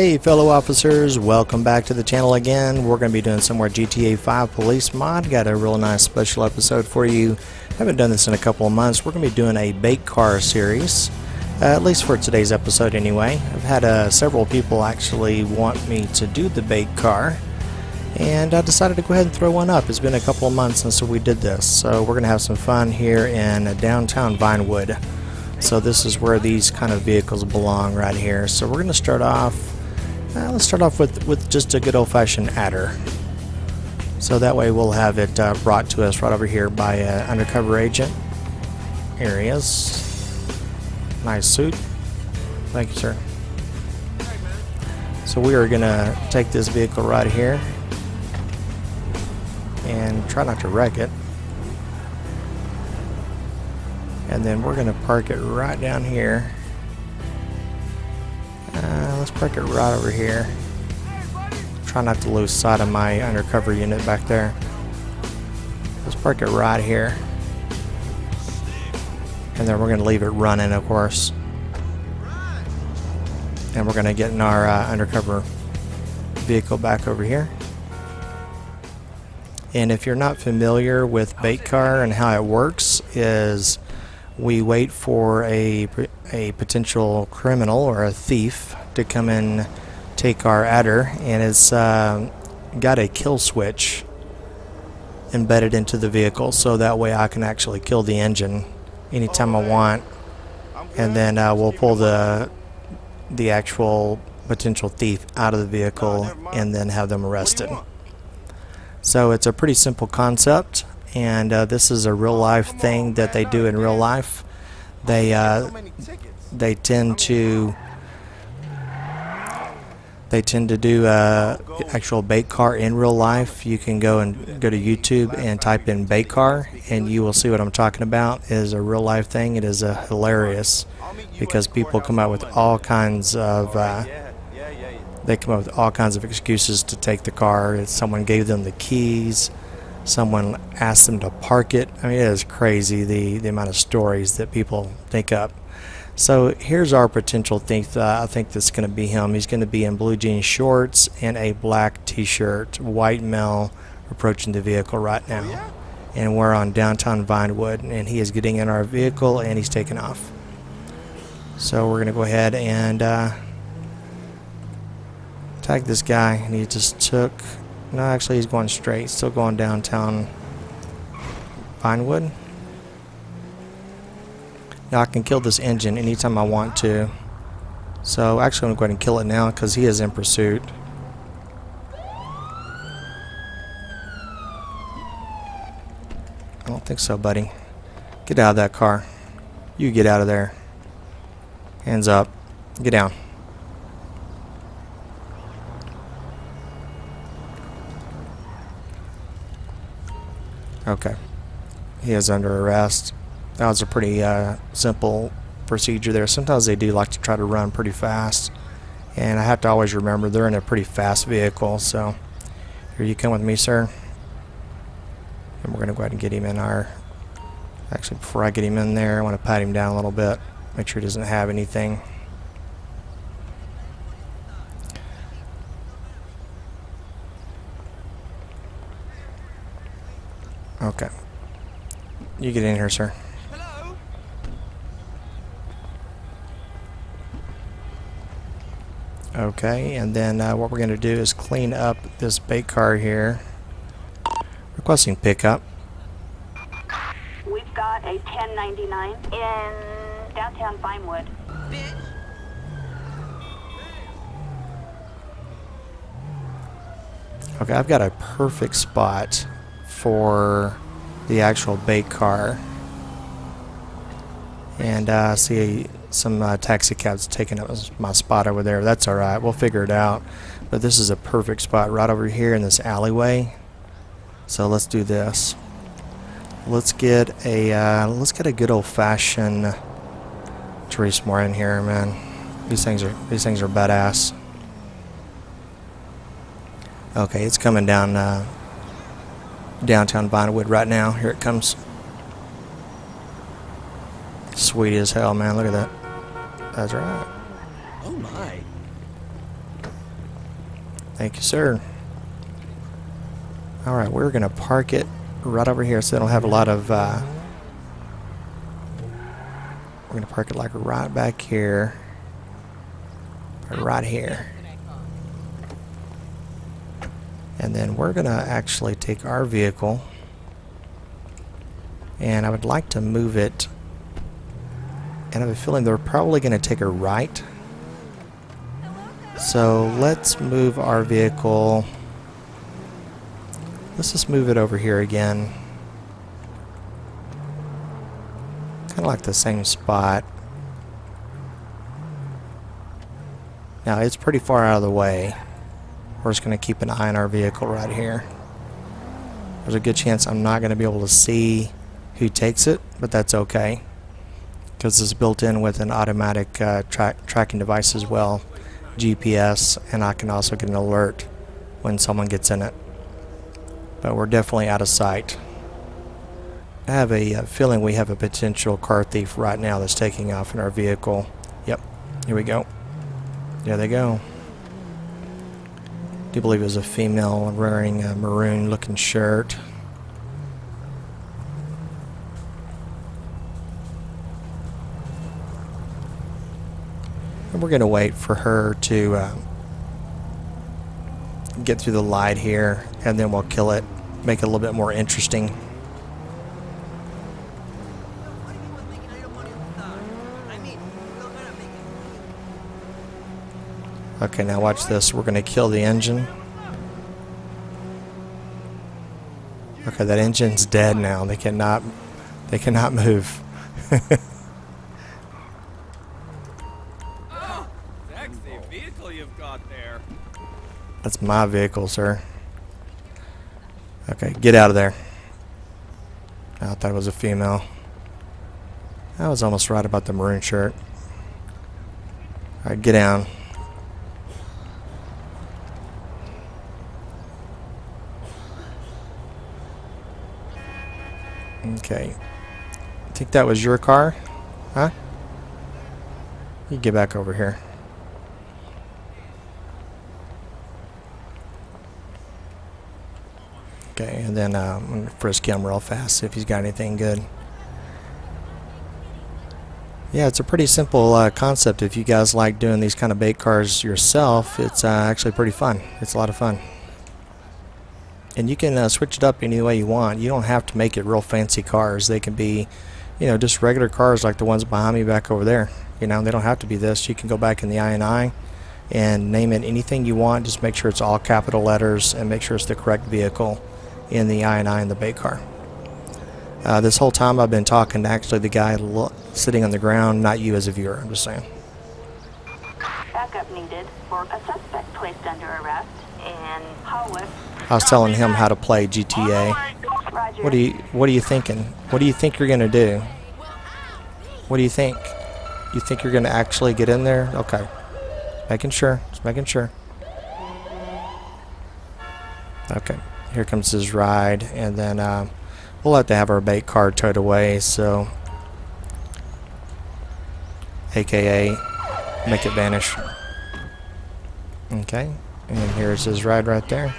Hey fellow officers, welcome back to the channel again. We're going to be doing some more GTA 5 Police Mod. Got a real nice special episode for you. Haven't done this in a couple of months. We're going to be doing a bait car series, uh, at least for today's episode anyway. I've had uh, several people actually want me to do the bait car, and I decided to go ahead and throw one up. It's been a couple of months since we did this, so we're going to have some fun here in downtown Vinewood. So this is where these kind of vehicles belong right here. So we're going to start off uh, let's start off with, with just a good old-fashioned adder. So that way we'll have it uh, brought to us right over here by uh, undercover agent. Is. Nice suit. Thank you, sir. So we are going to take this vehicle right here and try not to wreck it. And then we're going to park it right down here let's park it right over here. Try not to lose sight of my undercover unit back there. Let's park it right here. And then we're going to leave it running, of course. And we're going to get in our uh, undercover vehicle back over here. And if you're not familiar with bait car and how it works is we wait for a, a potential criminal or a thief to come and take our adder and it's uh, got a kill switch embedded into the vehicle so that way I can actually kill the engine anytime I want. And then uh, we'll pull the the actual potential thief out of the vehicle and then have them arrested. So it's a pretty simple concept and uh, this is a real life thing that they do in real life. They uh, they tend to they tend to do uh, actual bait car in real life. You can go and go to YouTube and type in bait car, and you will see what I'm talking about. It is a real life thing. It is uh, hilarious because people come out with all kinds of uh, they come up with all kinds of excuses to take the car. Someone gave them the keys. Someone asked them to park it. I mean, it is crazy the the amount of stories that people think up. So here's our potential thief. Uh, I think that's going to be him. He's going to be in blue jean shorts and a black t-shirt, white male approaching the vehicle right now. And we're on downtown Vinewood and he is getting in our vehicle and he's taking off. So we're going to go ahead and uh, tag this guy and he just took, no actually he's going straight, still going downtown Vinewood. Now I can kill this engine anytime I want to. So actually I'm going to go ahead and kill it now because he is in pursuit. I don't think so, buddy. Get out of that car. You get out of there. Hands up. Get down. Okay. He is under arrest that was a pretty uh, simple procedure there. Sometimes they do like to try to run pretty fast, and I have to always remember they're in a pretty fast vehicle. So here you come with me, sir. And we're going to go ahead and get him in our. Actually, before I get him in there, I want to pat him down a little bit, make sure he doesn't have anything. Okay. You get in here, sir. Okay, and then uh, what we're going to do is clean up this bait car here. Requesting pickup. We've got a 1099 in downtown Vinewood. Okay, I've got a perfect spot for the actual bait car. And uh, see some uh, taxi cabs taking up my spot over there. That's all right. We'll figure it out. But this is a perfect spot right over here in this alleyway. So let's do this. Let's get a uh, let's get a good old-fashioned Turismo in here, man. These things are these things are badass. Okay, it's coming down uh, downtown Vinewood right now. Here it comes. Sweet as hell, man. Look at that. That's right. Oh my. Thank you, sir. Alright, we're going to park it right over here so they don't have a lot of... Uh, we're going to park it like right back here. Right here. And then we're going to actually take our vehicle and I would like to move it and I have a feeling they're probably going to take a right so let's move our vehicle. Let's just move it over here again. Kind of like the same spot. Now it's pretty far out of the way. We're just going to keep an eye on our vehicle right here. There's a good chance I'm not going to be able to see who takes it, but that's okay. Because it's built in with an automatic uh, tra tracking device as well. GPS and I can also get an alert when someone gets in it. But we're definitely out of sight. I have a uh, feeling we have a potential car thief right now that's taking off in our vehicle. Yep, here we go. There they go. I do believe it was a female wearing a maroon looking shirt. And we're going to wait for her to uh, get through the light here, and then we'll kill it, make it a little bit more interesting. Okay, now watch this. We're going to kill the engine. Okay, that engine's dead now. They cannot, they cannot move. My vehicle, sir. Okay, get out of there. I thought it was a female. I was almost right about the maroon shirt. Alright, get down. Okay. I think that was your car? Huh? You get back over here. Okay, and then uh, I'm going to frisk him real fast, see if he's got anything good. Yeah, it's a pretty simple uh, concept. If you guys like doing these kind of bait cars yourself, it's uh, actually pretty fun. It's a lot of fun. And you can uh, switch it up any way you want. You don't have to make it real fancy cars. They can be, you know, just regular cars like the ones behind me back over there. You know, they don't have to be this. You can go back in the INI and name it anything you want. Just make sure it's all capital letters and make sure it's the correct vehicle in the INI and I in the bait car. Uh, this whole time I've been talking to actually the guy sitting on the ground, not you as a viewer, I'm just saying. Backup needed for a suspect placed under arrest in Hollis. I was telling him how to play GTA. Roger. What do you What are you thinking? What do you think you're gonna do? What do you think? You think you're gonna actually get in there? Okay, making sure. Just making sure. Okay here comes his ride and then uh, we'll have to have our bait car towed away so aka make it vanish. Okay and here's his ride right there.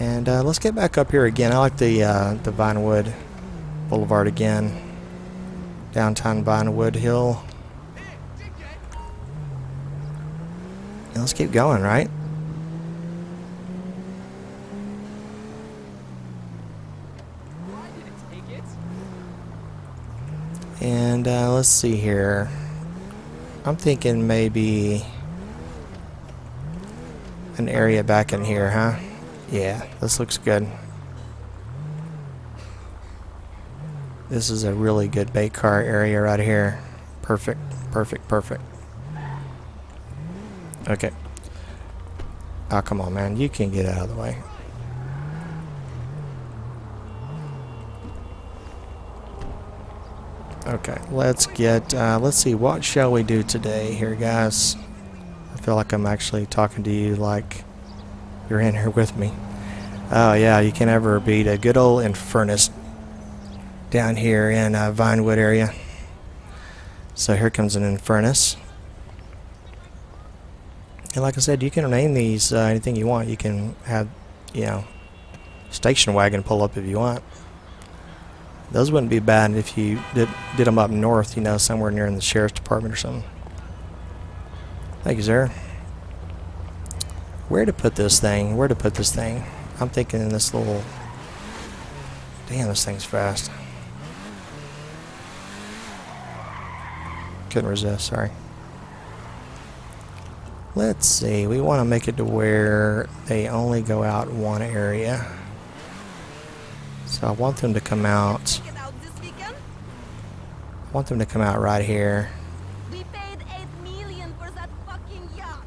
And uh, let's get back up here again. I like the uh, the Vinewood Boulevard again. Downtown Vinewood Hill. And let's keep going right And uh, let's see here. I'm thinking maybe an area back in here, huh? Yeah, this looks good. This is a really good bait car area right here. Perfect, perfect, perfect. Okay. Oh, come on, man. You can get out of the way. Okay, let's get, uh, let's see, what shall we do today here, guys? I feel like I'm actually talking to you like you're in here with me. Oh, yeah, you can never beat a good old Infernus down here in uh, Vinewood area. So here comes an Infernus. And like I said, you can name these uh, anything you want. You can have, you know, station wagon pull up if you want. Those wouldn't be bad if you did did them up north, you know, somewhere near in the sheriff's department or something. Thank you, sir. Where to put this thing? Where to put this thing? I'm thinking in this little. Damn, this thing's fast. Couldn't resist. Sorry. Let's see. We want to make it to where they only go out one area. So I want them to come out. Get out this weekend? I want them to come out right here. We paid eight million for that fucking yacht.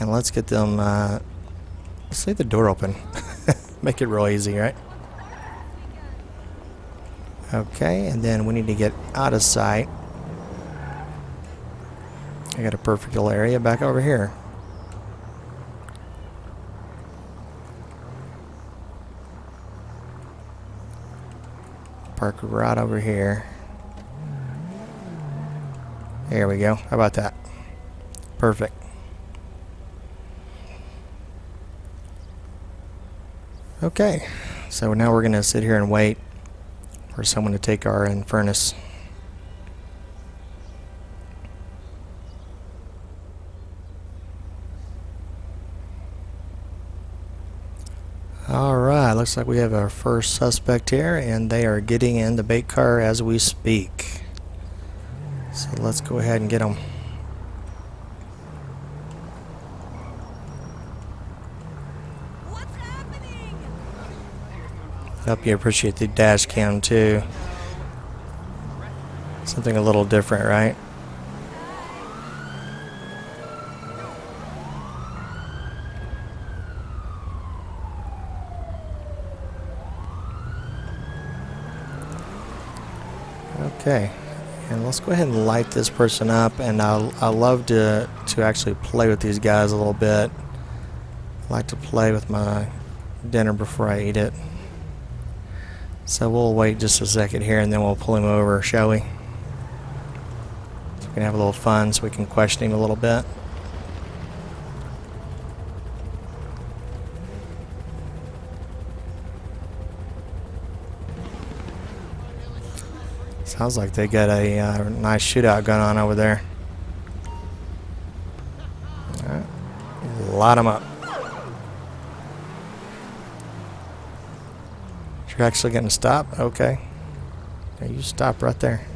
And let's get them, uh, let's leave the door open. Make it real easy, right? Okay, and then we need to get out of sight. I got a perfect little area back over here. Park right over here. There we go. How about that? Perfect. Okay, so now we're going to sit here and wait for someone to take our Infernus. Alright, looks like we have our first suspect here, and they are getting in the bait car as we speak. So let's go ahead and get them. What's happening? Hope you appreciate the dash cam too. Something a little different, right? Okay, and let's go ahead and light this person up. And I I love to to actually play with these guys a little bit. I like to play with my dinner before I eat it. So we'll wait just a second here and then we'll pull him over, shall we? So we can have a little fun so we can question him a little bit. Sounds like they got a uh, nice shootout going on over there. Alright. Light them up. You're actually going to stop? Okay. You stop right there.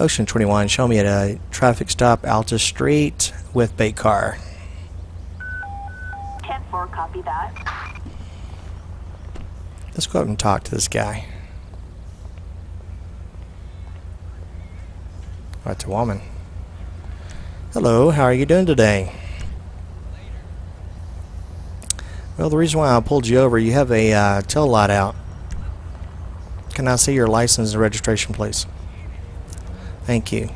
Ocean 21, show me at a traffic stop, Alta Street with bait car. 10-4, copy that. Let's go up and talk to this guy. It's a woman. Hello, how are you doing today? Well, the reason why I pulled you over, you have a uh, tail light out. Can I see your license and registration, please? Thank you.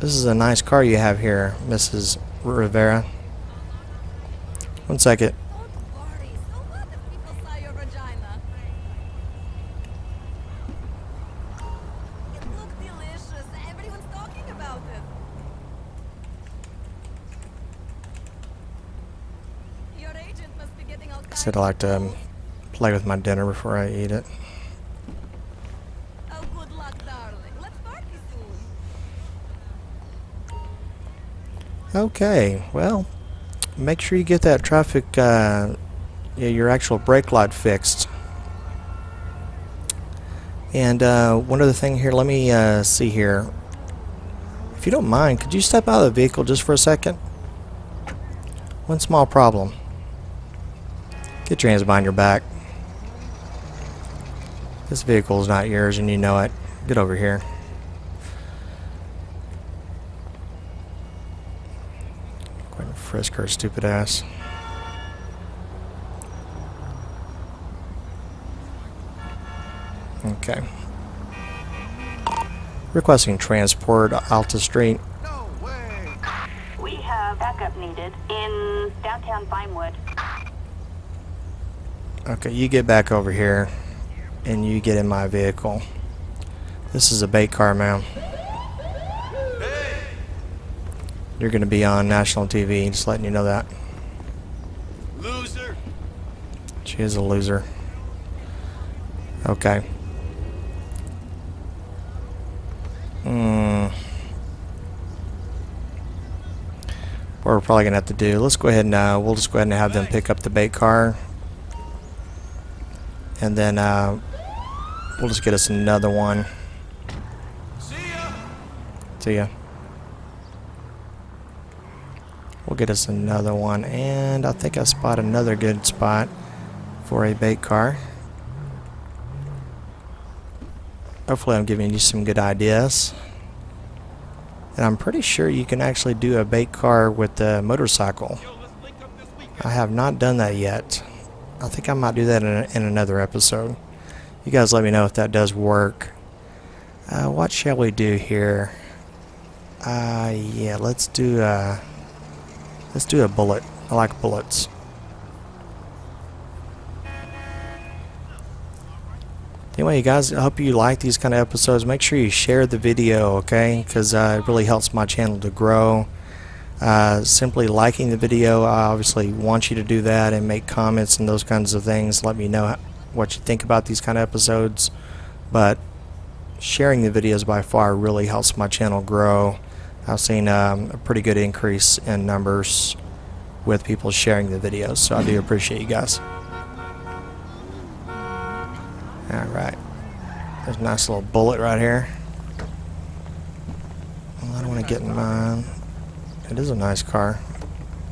This is a nice car you have here, Mrs. Rivera. One second. Said I like to um, play with my dinner before I eat it. Oh, good luck, darling. Let's party soon. Okay, well, make sure you get that traffic, uh, your actual brake light fixed. And uh, one other thing here, let me uh, see here. If you don't mind, could you step out of the vehicle just for a second? One small problem. Get your hands behind your back. This vehicle is not yours and you know it. Get over here. Going to frisk her stupid ass. Okay. Requesting transport Alta Street. We have backup needed in downtown Vinewood. Okay, you get back over here and you get in my vehicle. This is a bait car, ma'am. Hey, You're going to be on national TV, just letting you know that. Loser. She is a loser. Okay. Hmm. What we're probably gonna have to do, let's go ahead and uh, we'll just go ahead and have them pick up the bait car, and then uh, we'll just get us another one. See ya. See ya. We'll get us another one, and I think I spot another good spot for a bait car. Hopefully I'm giving you some good ideas. And I'm pretty sure you can actually do a bait car with the motorcycle. I have not done that yet. I think I might do that in, a, in another episode. You guys let me know if that does work. Uh, what shall we do here? Uh, yeah, let's do uh, let's do a bullet. I like bullets. Anyway, you guys, I hope you like these kind of episodes. Make sure you share the video, okay? Because uh, it really helps my channel to grow. Uh, simply liking the video, I obviously want you to do that and make comments and those kinds of things. Let me know what you think about these kind of episodes. But sharing the videos by far really helps my channel grow. I've seen um, a pretty good increase in numbers with people sharing the videos, so I do appreciate you guys. Alright. There's a nice little bullet right here. Well, I don't want to get in mine. It is a nice car.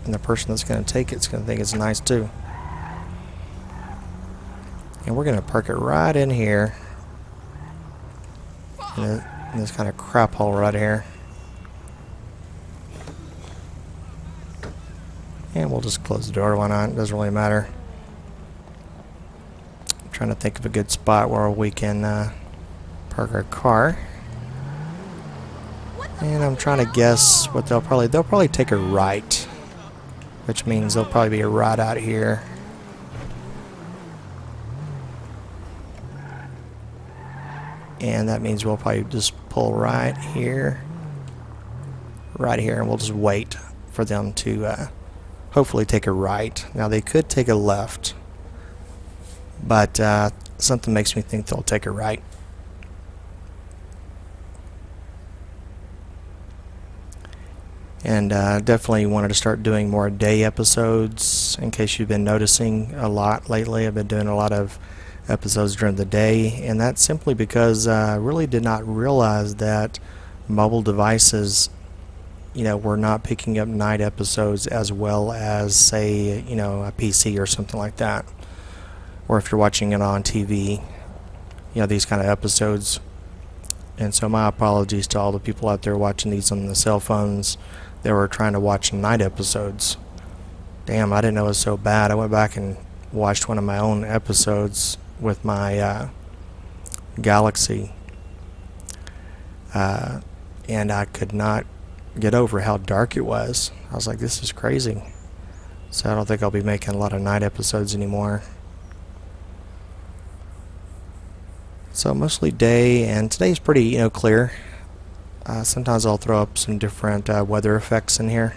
And the person that's going to take it's going to think it's nice too. And we're going to park it right in here. In, this, in this kind of crap hole right here. And we'll just close the door, why not? It doesn't really matter. I'm trying to think of a good spot where we can uh, park our car. And I'm trying to guess what they'll probably they'll probably take a right, which means they'll probably be a right out here. And that means we'll probably just pull right here, right here, and we'll just wait for them to uh, hopefully take a right. Now they could take a left, but uh, something makes me think they'll take a right. And uh, definitely wanted to start doing more day episodes in case you've been noticing a lot lately. I've been doing a lot of episodes during the day and that's simply because uh, i really did not realize that mobile devices you know were not picking up night episodes as well as say you know a pc or something like that. Or if you're watching it on tv you know these kind of episodes. And so my apologies to all the people out there watching these on the cell phones they were trying to watch night episodes. Damn, I didn't know it was so bad. I went back and watched one of my own episodes with my uh, Galaxy, uh, and I could not get over how dark it was. I was like, this is crazy. So I don't think I'll be making a lot of night episodes anymore. So mostly day, and today's pretty, you know, clear. Uh, sometimes I'll throw up some different uh, weather effects in here.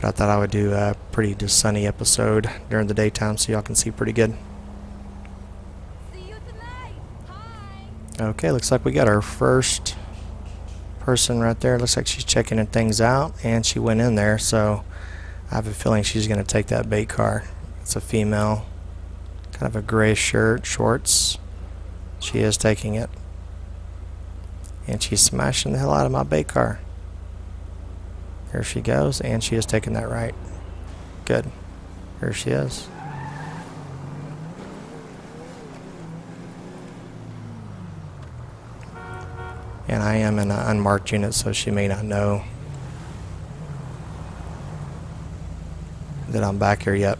But I thought I would do a pretty just sunny episode during the daytime so y'all can see pretty good. See you tonight. Hi. Okay, looks like we got our first person right there. Looks like she's checking things out and she went in there so I have a feeling she's going to take that bait car. It's a female. Kind of a gray shirt, shorts. She is taking it and she's smashing the hell out of my bait car. Here she goes, and she is taking that right. Good. Here she is. And I am in an unmarked unit, so she may not know that I'm back here yet.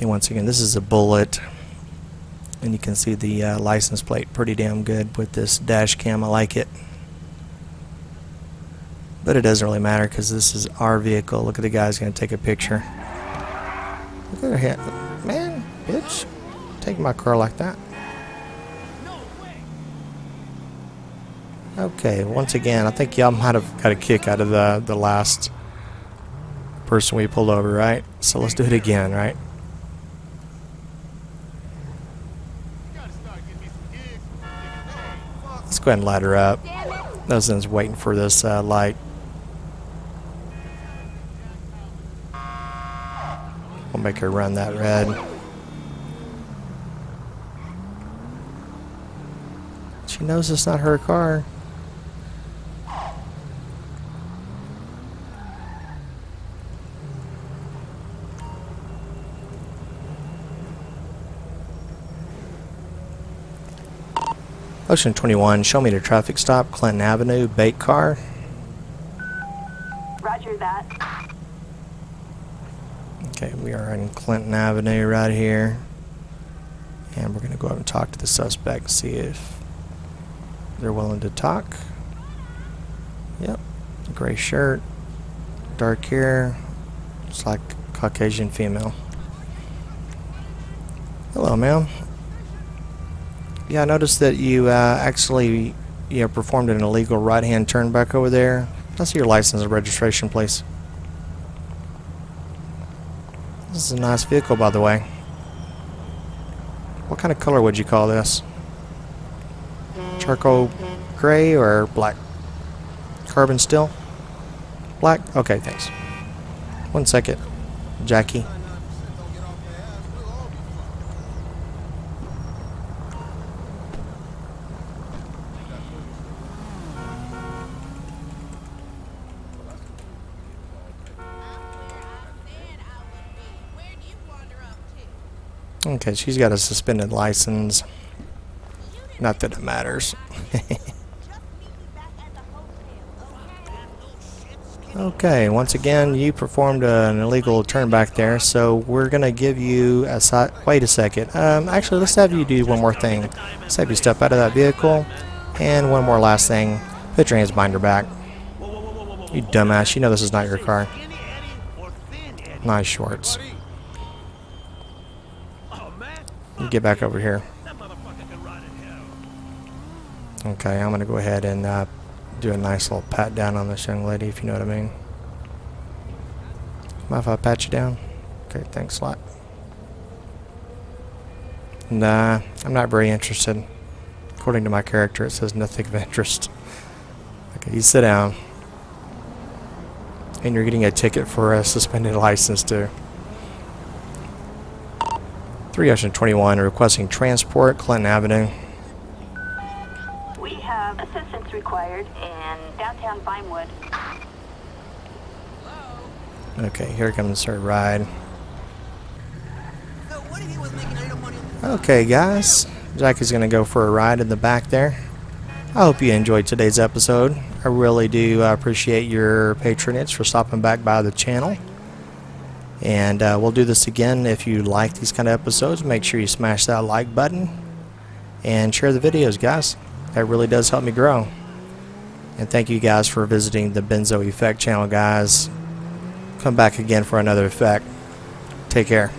And once again, this is a bullet and you can see the uh, license plate pretty damn good with this dash cam. I like it. But it doesn't really matter because this is our vehicle. Look at the guy's gonna take a picture. Look at her head man bitch. Take my car like that. Okay, once again, I think y'all might have got a kick out of the, the last person we pulled over, right? So let's do it again, right? Go ahead and light her up. Those things waiting for this uh, light. We'll make her run that red. She knows it's not her car. Ocean 21, show me the traffic stop, Clinton Avenue, bait car. Roger that. Okay, we are in Clinton Avenue right here. And we're going to go up and talk to the suspect and see if they're willing to talk. Yep, gray shirt, dark hair, it's like Caucasian female. Hello, ma'am. Yeah, I noticed that you uh, actually you know, performed an illegal right-hand turn back over there. I see your license and registration, please? This is a nice vehicle, by the way. What kind of color would you call this? Charcoal gray or black? Carbon steel? Black? Okay, thanks. One second, Jackie. Okay, she's got a suspended license. Not that it matters. Okay, once again, you performed an illegal turn back there, so we're going to give you a si- Wait a second. Um, actually, let's have you do one more thing. Let's have you step out of that vehicle. And one more last thing. Put your hands behind your back. You dumbass, you know this is not your car. Nice shorts. Oh man, You get back over here. Okay, I'm going to go ahead and uh, do a nice little pat down on this young lady, if you know what I mean. Mind if I pat you down? Okay, thanks a lot. Nah, I'm not very interested. According to my character, it says nothing of interest. Okay, you sit down. And you're getting a ticket for a suspended license, too. 3 Ocean 21 requesting transport, Clinton Avenue. We have assistance required in downtown Vinewood. Okay, here comes her ride. Okay, guys. Jackie's going to go for a ride in the back there. I hope you enjoyed today's episode. I really do uh, appreciate your patronage for stopping back by the channel. And uh, we'll do this again. If you like these kind of episodes, make sure you smash that like button and share the videos, guys. That really does help me grow. And thank you guys for visiting the Benzo Effect channel, guys. Come back again for another effect. Take care.